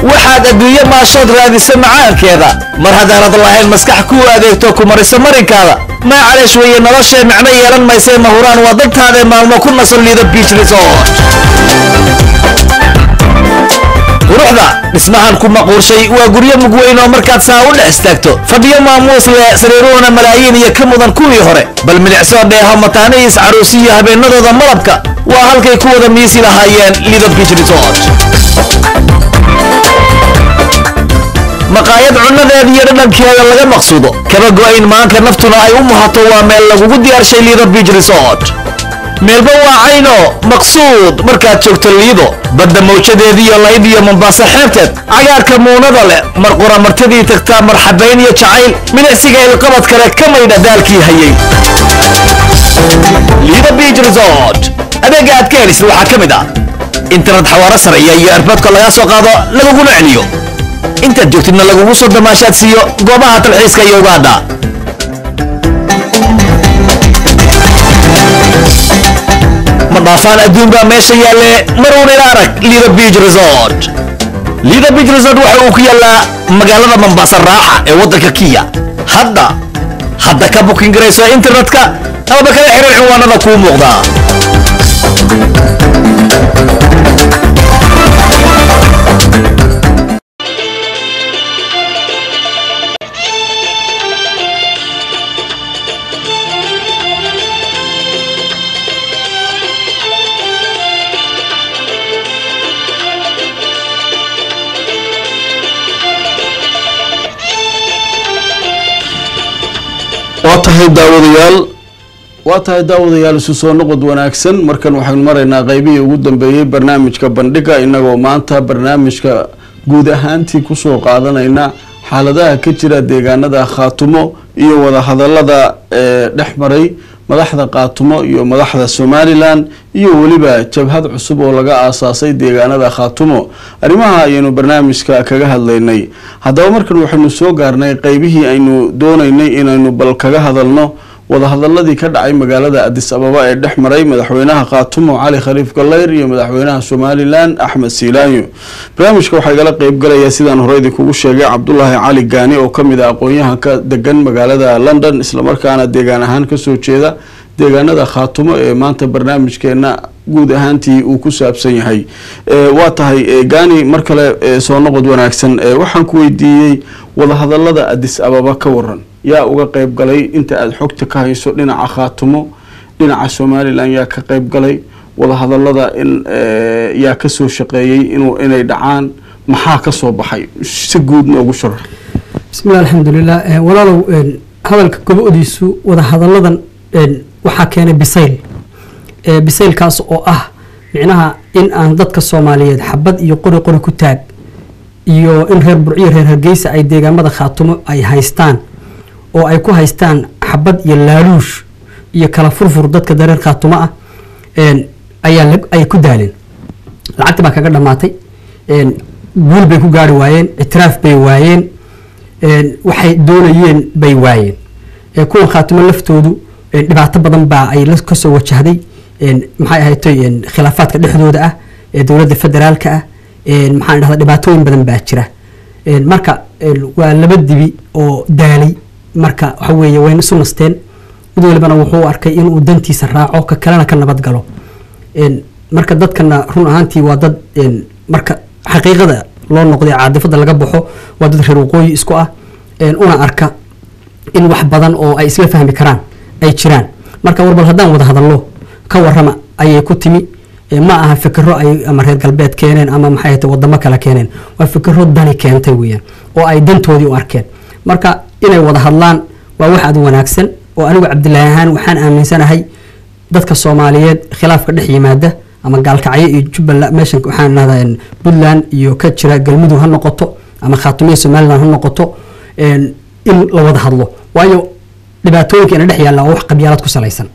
Waxaad adduunye maashood raadisa macaankeeda. Mar haddaanad lahayn maskax kuu adeegto ku mariso marinkaada. Maacaleesh weeye noloshee micno yeelan maysee mahuraan waa dantaadae maalmo ku nasan liido resort quruxda dhismahan ku maquurshay waa guryo mugweyn oo markaad saa u dhex istaagto. Fadhiyo maamuus leh sariiruhuna malaayiin iyo ka mudan kuwii hore. Bal milicsoo dheeho mataanihiis caruusi iyo habeenadooda malabka waa halkay ku wada miisi lahaayeen lido biich resort. Maqaayad cunnadeeda iyo dhadhankeeda laga maqsuudo. Kaba go'ayn maanka naftuna ay u muhato waa meel lagugu diyaarshay liido biich resort meelba waa cayno maqsuud markaad joogto liido badda mawjadeediiyo layd iyo mombaaso xeebteed cagaarka muunada leh mar qura martidii tagtaa marxabayn iyo jacayl milicsiga ilqabad kale ka maydha daalkii hayay. Liido biich resort adeega aad ka helisid waxaa ka mid ah internet xawaaro sareeya iyo erboodka lagaa soo qaado laguguna celiyo. Intaad joogtidna lagugu soo damaashaad siiyo goobaha talxiiska iyo ugaadha ma dhaafaan adduun baa meesha yaalle maruun ila arag lido beach resort. Lido beach resort waxa uu ku yaallaa magaalada mombasa raaxa ee waddanka kiya hadda hadda ka bukin internetka amaba kala xiriir cinwaanada kuu muuqdaa waa tahay daawadayaal waa tahay daawadayaal isu soo noqod wanaagsan. Markan waxaynu maraynaa qeybihii ugu dambeeyey barnaamijka bandhiga inagoo maanta barnaamijka guud ahaantii ku soo qaadanayna xaaladaha ka jira deegaanada khaatumo iyo wadahadalada dhex maray madaxda khaatumo iyo madaxda somalilan iyo weliba jabhad cusub oo laga aasaasay deegaanada khaatumo. Arrimaha ayaynu barnaamijka kaga hadlaynay. Haddaba markan waxaynu soo gaarnay qeybihii aynu doonaynay inaynu bal kaga hadalno wadahadaladii ka dhacay magaalada adis ababa ee dhex maray madaxweynaha khaatumo cali khaliif galeyr iyo madaxweynaha somalilan axmed siilaanyo barnaamijka waxaa igala qeybgalaya sidaan hore idinkugu sheegay cabdulaahi cali gaani oo ka mid ah aqoon-yahanka degan magaalada london islamarkaana deegaan ahaan ka soo jeeda deegaanada khaatumo ee maanta barnaamijkeena guud ahaantii uu ku saabsan yahay. Waa tahay gaani mar kale soo noqod wanaagsan. Waxaan ku weydiiyey wadahadalada adis ababa ka waran yaa uga qeyb galay inta aada xogta ka hayso dhinaca khaatumo dhinaca somalilan yaa ka qeyb galay wadahadalada in yaa ka soo shaqeeyey inuu inay dhacaan maxaa ka soo baxay? Si guud noogu sharax bismillahi alxamdulilah walaalow hadalka gobodiisu wadahadalladan waxaa keenay bisayl bisaylkaas oo ah micnaha in aan dadka soomaaliyeed xabad iyo qori qori ku taag iyo in reer burciyo reer hargeysa ay deegaamada khaatumo ay haystaan oo ay ku haystaan xabad iyo laaluush iyo kala furfur dadka dareer khaatumo ah ayaa ay ku daaleen lacagta baa kaga dhamaatay. Guul bay ku gaari waayeen ictiraaf bay waayeen waxay doonayeen bay waayeen. Kuwan khaatumo laftoodu dhibaato badan baa ay ka soo wajahday. Maxay ahatay khilaafaadka dhexdooda ah ee dowladda federaalka ah maxaan dhahda dhibaatooyin badan baa jira. Marka waa laba dibi oo daalay marka waxa weeye wayna isu nasteen. Mid walibana wuxuu arkay inuu dantiisa raaco ka kalena ka nabad galo. Marka dadkana run ahaantii waa dad marka xaqiiqada loo noqday caadifada laga baxo waa dad reer waqooyi isku ah. Una arka in wax badan oo ay isla fahmi karaan ay jiraan. Marka warbal haddaan wada hadallo ka warrama ayay ku timi. Ma aha fikiro ay ama reer galbeed keeneen ama maxay ahayte wadamo kale keeneen. Waa fikiro dani keentay weeyaan oo ay dantoodii u arkeen marka inay wada hadlaan waa wax aad wanaagsan oo anigu cabdilaahi ahaan waxaan aaminsanahay dadka soomaaliyeed khilaafka dhex yimaada ama gaalkacyo iyo jubbaland meeshan waxaan dhahdaa puntland iyo ka jira galmudug ha noqoto ama khaatumiya somaliland ha noqoto in la wada hadlo. Waayo dhibaatooyinka ina dhex yaalla waa wax qabyaalad ku salaysan.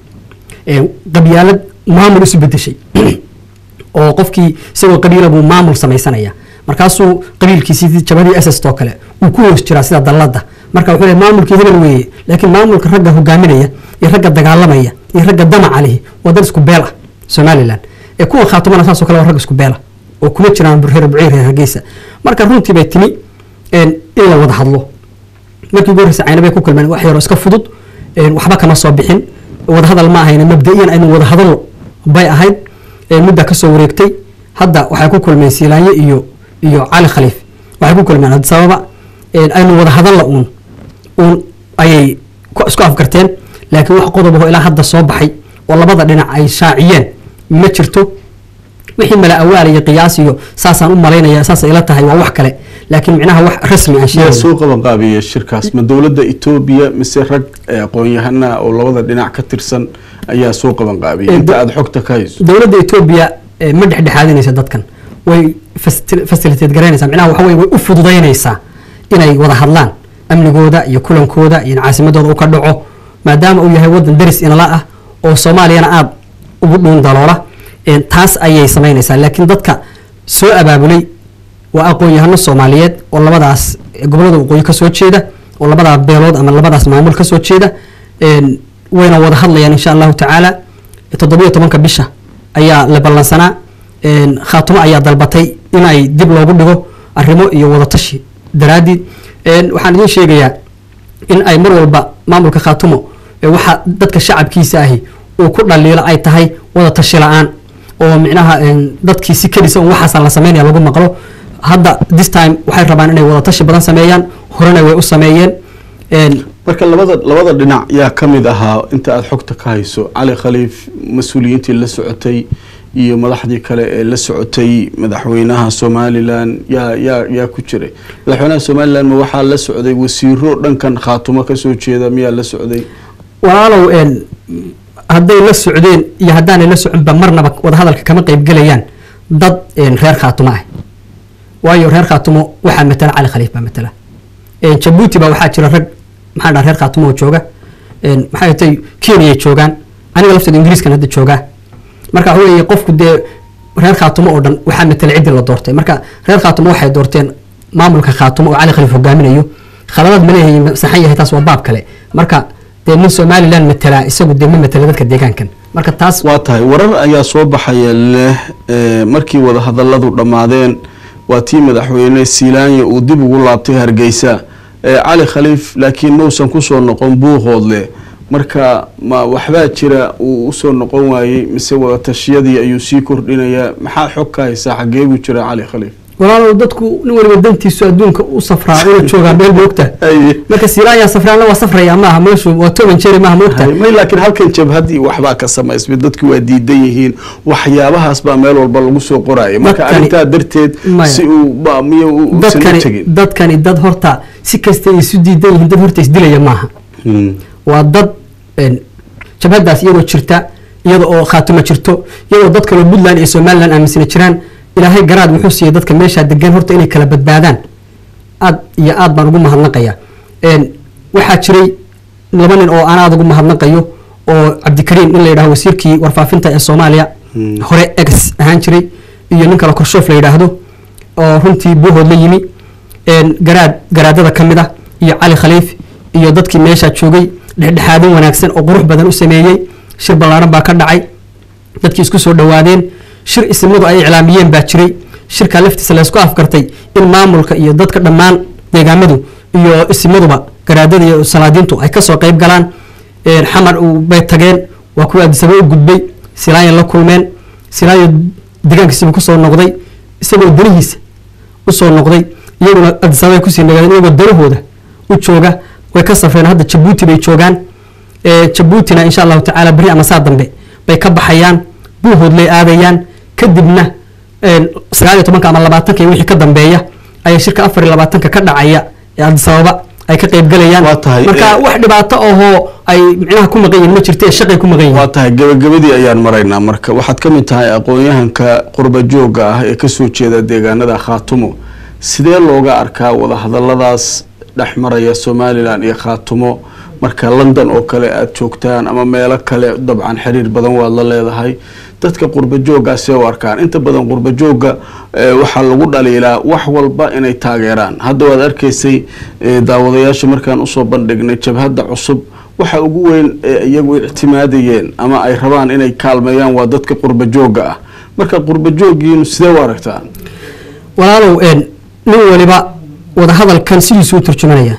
Qabyaalad maamul isu bedeshay oo qofkii isagoo qabiila buu maamul samaysanaya. Markaasuu qabiilkiisii jabadii ss oo kale uu ku hoos jiraa sida dallada. Marka wuxuu leeyahay maamulkii hebel weeye laakiin maamulka ragga hogaaminaya iyo ragga dagaalamaya iyo ragga damaca lihi waa dad isku beel ah somaliland. Ee kuwa khaatumana saasoo kale waa rag isku beel ah oo kuma jiraan buciir reer hargeysa. Marka runtii bay timi in la wada hadlo. Markii ugu horreysa caynabay ku kulmeen wax yaroo iska fudud waxba kama soo bixin. Wadahadal ma ahayna mabda'iyan aynu wada hadalno bay ahayd. Mudda ka soo wareegtay. Hadda waxay ku kulmeen siilaanye iyo iyo cali khaliif. Waxay ku kulmeen addis ababa een, aynu wada hadalla uun. Uun ayay ku- isku afgarteen laakiin wax qodob ahoo ilaa hadda soo baxay oo labada dhinac ay shaaciyeen ma jirto. Wixii mala awaal iyo qiyaas iyo saasaan u malaynaya saasay ila tahay waa wax kale. Laakiin micnaha wax rasmi aan yaa sheegayno soo qaban shirkaas. Ma dowladda etoobiya mise rag eh, aqoon-yahana oo labada dhinac ka tirsan ayaa soo qaban qaabiyey Eh, inta aada xogta ka hayso. Dowladda etoobiya eh, ma dhexdhexaadinaysa dadkan. Way facilitate garaynaysaa. Micnaha waxa weye way u fududaynaysaa inay wada hadlaan amnigooda iyo kulankooda iyo caasimadooda u ka dhaco maadaama uu yahay wadan deris inala ah oo soomaaliyana aada ugu dhuun daloola taas ayay samaynaysaa. Laakiin dadka soo abaabulay waa aqoon-yahano soomaaliyeed oo labadaas gobollada waqooyi ka soo jeeda oo labadaa beelood ama labadaas maamul ka soo jeeda wayna wada hadlayaan insha allahu tacaala. Toddobiyo tobanka bisha ayaa la ballansanaa. Khaatumo ayaa dalbatay in ay dib loogu dhigo arrimo iyo wadatashi een, waxaan idiin sheegayaa in ay mar walba maamulka khaatumo waxa dadka shacabkiisa ahi uu ku dhaliilo ay tahay wada tashi la'aan oo micnaha dadkii si kedisa un waxaasa la sameynaya lagu maqlo. Hadda this time waxay rabaan inay wada tashi badan sameeyaan horena way u sameeyeen een, marka labada labada dhinac yaa ka mid ahaa inta aada xogta ka hayso. Cali khaliif mas'uuliyiintii la socotay iyo madaxdii kale ee la socotay madaxweynaha somalilan yaa yaa yaa ku jiray madaxweynaha somalilan ma waxaa la socday wasiiro dhankan khaatumo ka soo jeeda miyaa la socday? Walaalow hadday la socdeen iyo haddaanay la soconba marnaba wadahadalka kama qaybgelayaan dad reer khaatumo ah. Waayo reer khaatumo waxaa matala cali khaliif baa matala. Jabuuti baa waxaa jira rag maxaa dhaha reer khaatumo oo jooga. Maxay tay kenyay joogaan. Aniga lafteeda ingiriiskan hadda joogaa marka waxa weeye qofku dee reer khaatumo oo dhan waxaa matala ciddii la doortay. Marka reer khaatumo waxay doorteen maamulka khaatumo oo cali khaliif hogaaminayo khaladaad ma leeyahay ma saxan yahay taas waa baab kale. Marka dee nin somaliland matalaa isagu dee ma matala dadka deegaankan. Marka taas waa tahay warar ayaa soo baxaya leh eh, markii wada hadalladu dhammaadeen. Waa tii madaxweyne siilaanya uu dib ugu laabtay hargeysa. Eh, cali khaliif laakiin mausan ku soo noqon buuqoodle marka ma waxbaa jira uu u soo noqon waayey mise wada tashiyadii ayuu sii kordhinayaa maxaa xog ka haysaa xagee buu jira cali khaliif? Walaalow dadku nin waliba dantiisu adduunka u safraa una joogaa meel moogta. Marka silaanya safraana waa safraya maaha meeshu waa toban jeri maaha moogta. Laakiin halkan jabhadii waxbaa ka samaysmay dadku waa diidan yihiin. Waxyaabahaas baa meel walba lagu soo qoraya marka arrintaa darteed si uu uusan u dadkani tegin dadkani dad horta si kasta ay isu diidan yihiin dad horta isdilaya maaha. Hmm. waa dad jabhadaas iyadoo jirta iyada oo khaatimo jirto iyadoo dad kaloo puntland iyo somaliland aaminsana jiraan. Ilaahay garaad wuxuu siiyey dadka meeshaa degan horta inay kala badbaadaan. Aad iyo aad baan ugu mahadnaqaya waxaa jiray laba nin oo aan aad ugu mahadnaqayo oo cabdikariim in la yidhaho wasiirkii warfaafinta ee soomaaliya hore ex ahaan jiray iyo nin kale korshoof la yidhaahdo oo runtii buuhood la yimi. Garaad garaadada ka mid ah iyo cali khaliif iyo dadkii meeshaa joogay dhexdhexaadin wanaagsan oo qurux badan u sameeyey. Shir ballaaran baa ka dhacay. Dadkii isku soo dhowaadeen shir isimadu ay iclaamiyeen baa jiray. Shirka laftiisa laysku afgartay in maamulka iyo dadka dhammaan deegaamadu iyo isimaduba garaadada iyo salaadiintu ay ka soo qayb galaan. Xamar bay tageen waa kuwa adisaba u gudbay. Silaayan la kulmeen. Silaayo deegaankiisiba ku soo noqday isagoo danihiisa u soo noqday. Iyaguna adisabay ku sii nagaadeen iyagoo danahooda u jooga way ka safreen hadda jabuuti bay joogaan. Ee, jabuutina insha allahu tacaala beri ama saa dambe bay ka baxayaan buuhoodlay aadayaan. Kadibna een, sagaal iyo tobanka ama labaatanka wixii ka dambeeya ayaa shirka afar iyo labaatanka ka dhacaya. Ee adisababa ay ka qaybgalayaan marka wax dhibaato ahoo ay micnaha ku maqan yihiin ma jirto ee shaqay ku maqan yihiin. Waa tahay gabagabadii ayaan maraynaa. Marka waxaad ka mid tahay aqoon-yahanka qurba joogga ah ee ka soo jeeda deegaanada khaatumo. Sidee looga arkaa wadahadaladaas dhex maraya somalilan iyo khaatumo. Marka london oo kale aada joogtaan ama meelo kale dabcan xiriir badan waad la leedahay. Dadka qurba jooggaa see u arkaan. Inta badan qurba joogga eh, waxaa lagu dhaliilaa wax walba inay taageeraan. Hadda waad arkaysay eh, daawadayaasha markaan u soo bandhignay jabhadda cusub waxa ugu weyn ee iyagu ictimaadayeen ama ay rabaan inay kaalmeeyaan waa dadka qurba joogga ah. Marka qurba jooggiinu sidee u aragtaan? Walaalow nin waliba wadahadalkan sidiisu u turjumanaya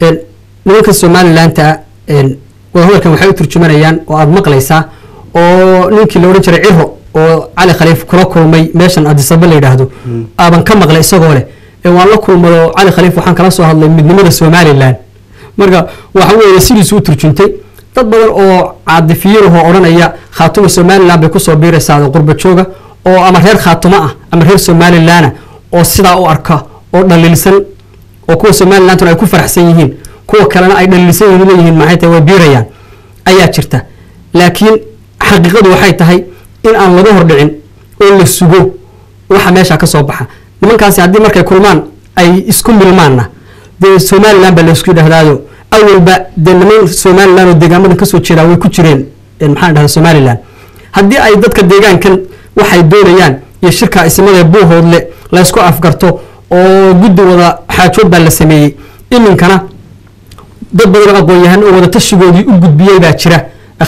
een, nimanka somalilantaa een, wadahadalkan waxay u turjumanayaan oo aada maqlaysaa oo ninkii la odhan jiray ciro oo cali khaliif kula kulmay meeshan adisaba la yidhaahdo aaban ka maqlay isagoo leh. Waan la kulmado cali khaliif waxaan kala soo hadlay midnimada somalilan marka waxa weeye sidiisu u turjuntay dad badan oo caadifiyiin ahoo odhanaya khaatuma somalilan bay ku soo biiraysaa qurba jooga oo ama reer khaatuma ah ama reer somalilana oo sidaa u arka oo dhaliilsan oo kuwa somalilantuna ay ku faraxsan yihiin kuwa kalena ay dhaliilsan yihiin leeyihiin maxay tahay way biirayaan. Ayaa jirta. Laakiin xaqiiqadu waxay tahay in aan laga hordhicin oo la sugo waxa meesha ka soo baxa. Nimankaasi haddii markay kulmaan ay isku milmaanna. Dee somalilan baa laysku yidhahdaado awalba dee niman somalilan oo deegaamadan ka soo jeedaa way ku jireen een, maxaan dhahda somalilan haddii ay dadka deegaankan waxay doonayaan iyo shirka isimada buuhoodle laysku afgarto oo guddi wada xaajood baa la sameeyey. Iminkana dad badan oo aqoon-yahan oo wada tashigoodii u gudbiyey baa jira.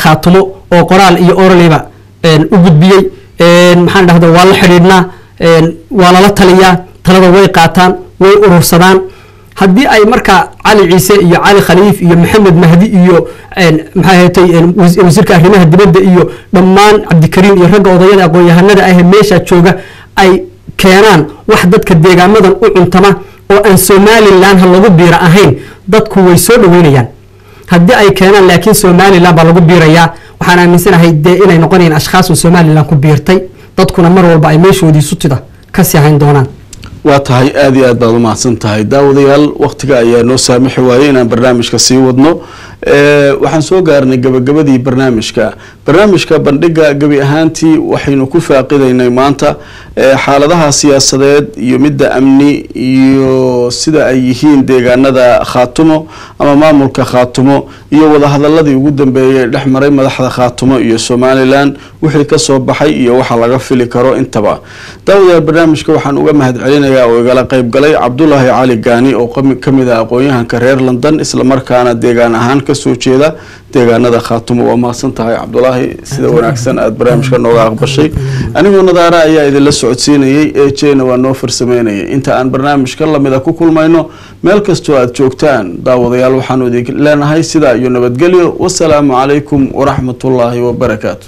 Khaatumo oo qoraal iyo oraliba u gudbiyey. Maxaan dhahda waa la xidhiidhnaa. Waa lala taliyaa. Talada way qaataan way urursadaan. Haddii ay marka cali ciise iyo cali khaliif iyo maxamed mahdi iyo een, maxaa ahatay een, wasi- wasiirka arrimaha dibadda iyo dhammaan cabdikariim iyo ragga odayada aqoon-yahanada ah ee meesha jooga ay keenaan wax dadka deegaamadan u cuntama oo aan somalilan ha lagu biira ahayn dadku way soo dhaweynayaan. Haddii ay keenaan laakiin somalilan baa lagu biirayaa waxaan aaminsanahay dee inay noqonayaan ashkhaasun somalilan ku biirtay. Dadkuna mar walba ay meeshoodii sutida ka sii hayn doonaan. Waa tahay aada iyo aad baad umahadsan tahay. Daawadayaal waktiga ayaa noo saamixi waayey. Inaan barnaamijka sii wadno waxaan soo gaarnay gabagabadii barnaamijka. Barnaamijka bandhiga gebi ahaantii waxaynu ku faaqidaynay maanta xaaladaha siyaasadeed iyo midda amni iyo sida ay yihiin deegaanada khaatumo ama maamulka khaatumo iyo wadahadaladii ugu dambeeyay dhex maray madaxda khaatumo iyo somalilan wixii ka soo baxay iyo waxa laga fili karo intaba. Daawadayaal barnaamijka waxaan uga mahad celinayaa oo igala qayb galay cabdulaahi cali gaani oo qami- ka mid ah aqoon-yahanka reer london islamarkaana deegaan ahaan ka soo jeeda deegaanada khaatumo waa mahadsan tahay. Cabdulaahi sida wanaagsan aada barnaamijka nooga aqbashay. Anigoo nadaara ayaa idinla socodsiinayay ee jena waa noo farsameynayay. Inta aan barnaamijka lamida ku kulmayno meel kastoo aada joogtaan daawadayaal waxaanu idin leenahay sidaa iyo nabadgelyo. Wasalaamu calaykum waraxmatullaahi wabarakaatu